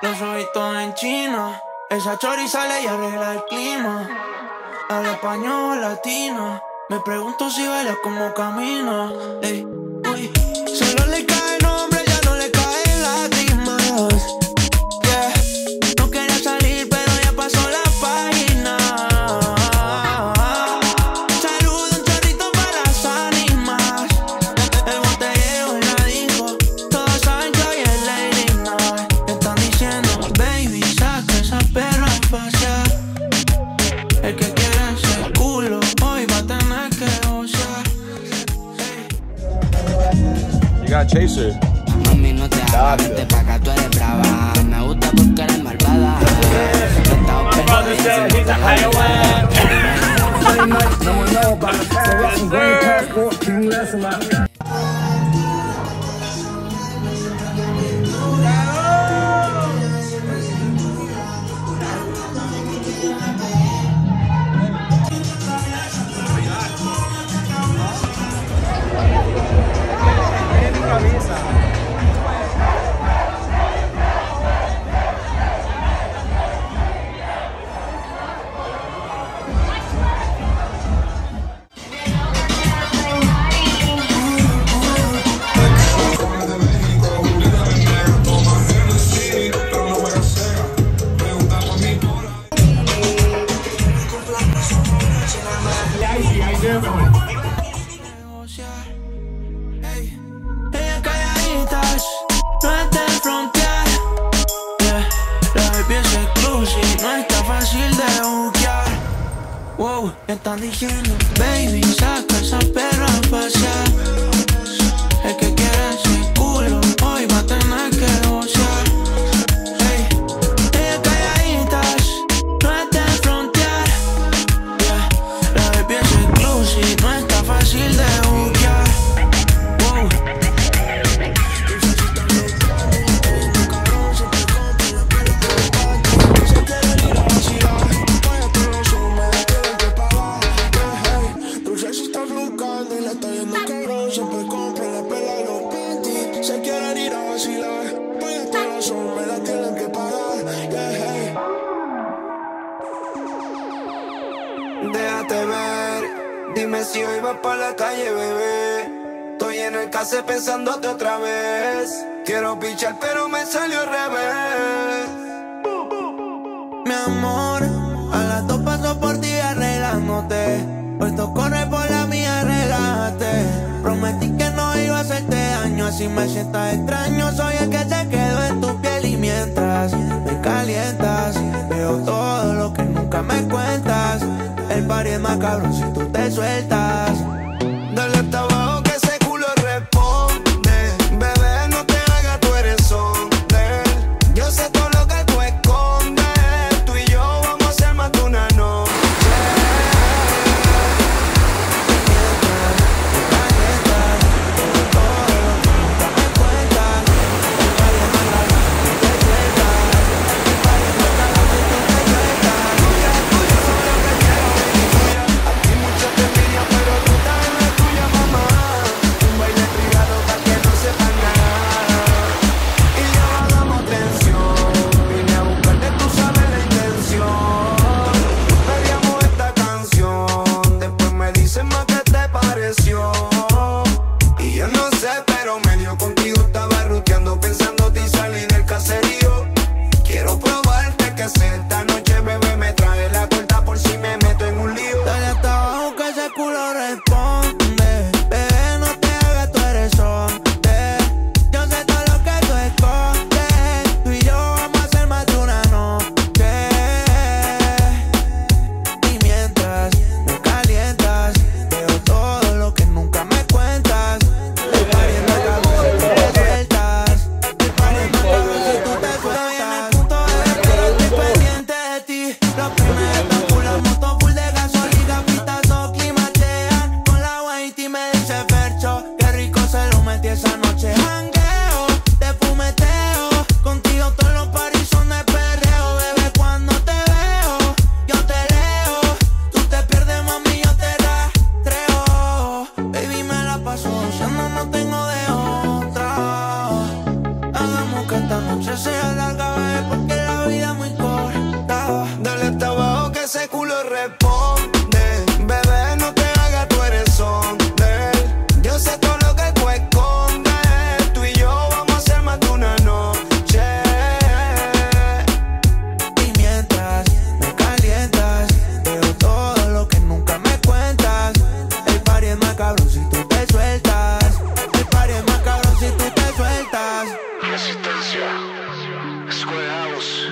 Los ojitos en chino, esa chori sale y arregla el clima. Habla español latino, me pregunto si baila como camina. Chaser. Mami, no te hagas, vete pa' acá, tú eres brava. Me gusta porque eres malvada. Baby, saca esa perra a. Dime si hoy vas pa' la calle, bebé. Estoy en el case pensándote otra vez. Quiero pichar, pero me salió al revés. Mi amor, a las dos paso por ti arreglándote. Puesto corre por la mía, relájate. Prometí que no iba a hacerte daño, así me sientas extraño. Soy el que se quedó en tu piel y mientras me calientas, veo todo cabrón si tú te sueltas. pasos, ya no mantengo resistencia. Square House.